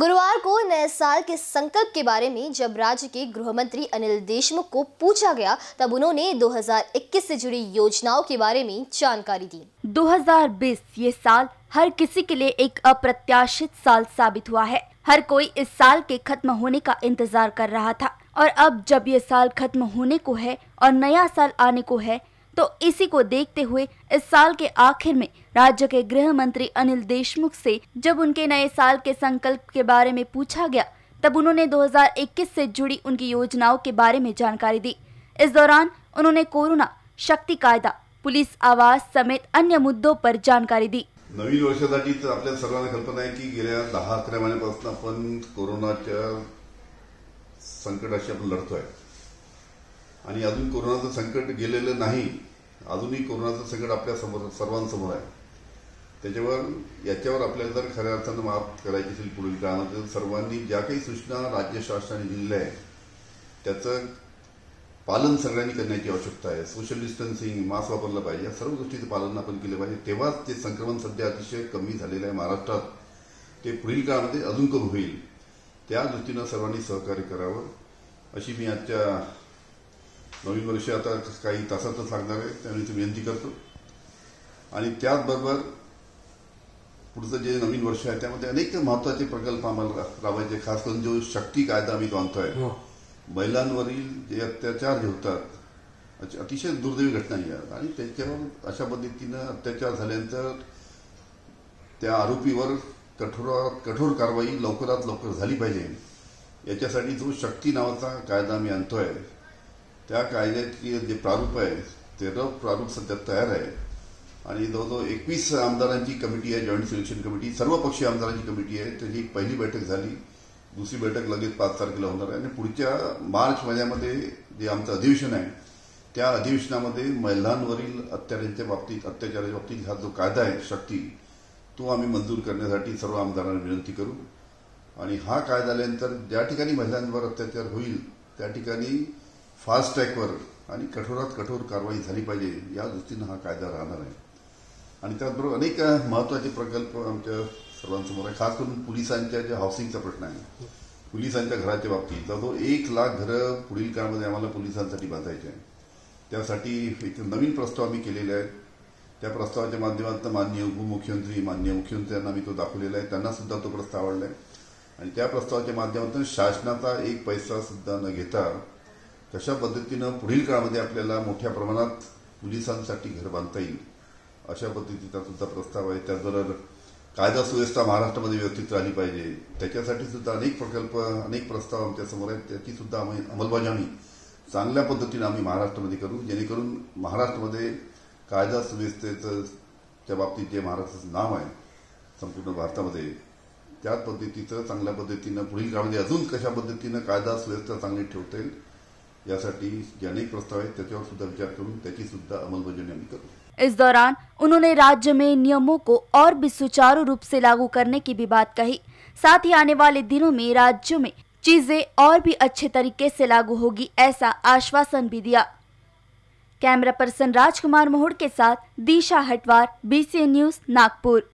गुरुवार को नए साल के संकल्प के बारे में जब राज्य के गृह मंत्री अनिल देशमुख को पूछा गया, तब उन्होंने 2021 से जुड़ी योजनाओं के बारे में जानकारी दी। 2020 ये साल हर किसी के लिए एक अप्रत्याशित साल साबित हुआ है। हर कोई इस साल के खत्म होने का इंतज़ार कर रहा था। और अब जब ये साल खत्म होने को है और नया साल आने को है तो इसी को देखते हुए इस साल के आखिर में राज्य के गृह मंत्री अनिल देशमुख से जब उनके नए साल के संकल्प के बारे में पूछा गया, तब उन्होंने 2021 से जुड़ी उनकी योजनाओं के बारे में जानकारी दी। इस दौरान उन्होंने कोरोना, शक्ति कायदा, पुलिस आवास समेत अन्य मुद्दों पर जानकारी दी। नवीन वर्षासाठी तर आपल्या सर्वांना कल्पना आहे की गेल्या दहा अकरा महिन्यापासून आपण कोरोनाच्या संकटाशी आपण लढतोय. आणि अजून कोरोनाचं संकट नाही, अजूनही कोरोनाचं संकट आपल्या समोर, सर्वांसमोर आहे. त्याच्यावर जर खऱ्या अर्थानं मात करायची असेल पुढील काळामध्ये सर्वांनी ज्या सूचना राज्य शासनाने दिलेल्या आहेत पालन सगळ्यांनी करण्याची आवश्यकता आहे. सोशल डिस्टन्सिंग, मास्क वापरलं पाहिजे, या सर्व गोष्टीचं पालन आपण केलं पाहिजे. संक्रमण सध्या अतिशय कमी झालेलं आहे महाराष्ट्रात. ते पुढील काळामध्ये अजून कमी होईल. त्या दृष्टीनं सर्वांनी सहकार्य करावं. अशी मी आजच्या नवीन वर्ष आता काही तासातच लागणार आहे त्यामुळे विनंती करतो. आणि त्याचबरोबर पुढचं जे नवीन वर्ष आहे त्यामध्ये अनेक महत्त्वाचे प्रकल्प आम्हाला राबवायचे खास करून जो शक्ती कायदा आम्ही आणतोय महिलांवरील जे अत्याचार जे होतात अतिशय दुर्दैवी घटना ही आहेत आणि त्याच्यावर अशा पद्धतीनं अत्याचार झाल्यानंतर त्या आरोपीवर कठोरात कठोर कारवाई लवकरात लवकर झाली पाहिजे. याच्यासाठी जो शक्ती नावाचा कायदा आम्ही आणतोय त्या कायद्याची जे प्रारूप आहे ते प्रारूप सध्या तयार आहे. आणि जवळजवळ एकवीस आमदारांची कमिटी आहे जॉईंट सिलेक्शन कमिटी सर्व पक्षीय आमदारांची कमिटी आहे. त्याची एक पहिली बैठक झाली. दुसरी बैठक लगेच पाच तारखेला होणार आहे. आणि पुढच्या मार्च महिन्यामध्ये जे आमचं अधिवेशन आहे त्या अधिवेशनामध्ये महिलांवरील अत्याचारांच्या बाबतीत अत्याचाराच्या बाबतीत हा जो कायदा आहे शक्ती तो आम्ही मंजूर करण्यासाठी सर्व आमदारांना विनंती करू. आणि हा कायदा आल्यानंतर ज्या ठिकाणी महिलांवर अत्याचार होईल त्या ठिकाणी फास्ट ट्रॅकवर आणि कठोरात कठोर कारवाई झाली पाहिजे या दृष्टीनं हा कायदा राहणार आहे. आणि त्याचबरोबर अनेक महत्त्वाचे प्रकल्प आमच्या सर्वांसमोर आहे खास करून पोलिसांच्या ज्या हाऊसिंगचा प्रश्न आहे. पोलिसांच्या घराच्या बाबतीत जवळजवळ एक लाख घरं पुढील काळामध्ये आम्हाला पोलिसांसाठी बांधायचे आहे त्यासाठी एक नवीन प्रस्ताव आम्ही केलेले आहेत त्या प्रस्तावाच्या माध्यमातून माननीय उपमुख्यमंत्री माननीय मुख्यमंत्र्यांना मी तो दाखवलेला आहे. त्यांना सुद्धा तो प्रस्ताव आवडला आहे. आणि त्या प्रस्तावाच्या माध्यमातून शासनाचा एक पैसा सुद्धा न घेता कशा पद्धतीनं पुढील काळामध्ये आपल्याला मोठ्या प्रमाणात घर बांधता येईल, अशा पद्धतीचा सुद्धा प्रस्ताव आहे. त्याचबरोबर कायदा सुव्यवस्था महाराष्ट्रामध्ये व्यवस्थित राहिली पाहिजे, त्याच्यासाठी सुद्धा अनेक प्रकल्प, अनेक प्रस्ताव आमच्या समोर आहेत. त्याची सुद्धा आम्ही अंमलबजावणी चांगल्या पद्धतीनं आम्ही महाराष्ट्रामध्ये करू, जेणेकरून महाराष्ट्रामध्ये कायदा सुव्यवस्थेचं त्या बाबतीत जे महाराष्ट्राचं नाव आहे, संपूर्ण भारतामध्ये, त्याच पद्धतीचं चांगल्या पद्धतीनं पुढील काळामध्ये अजून कशा पद्धतीनं कायदा सुव्यवस्था चांगली ठेवता येईल अनेक प्रस्ताव विचार इस दौरान उन्होंने राज्य में नियमों को और भी सुचारू रूप से लागू करने की भी बात कही। साथ ही आने वाले दिनों में राज्यों में चीज़ें और भी अच्छे तरीके से लागू होगी, ऐसा आश्वासन भी दिया। कैमरा पर्सन राजकुमार मोहड़ के साथ दिशा हटवार बीसी न्यूज़ नागपुर।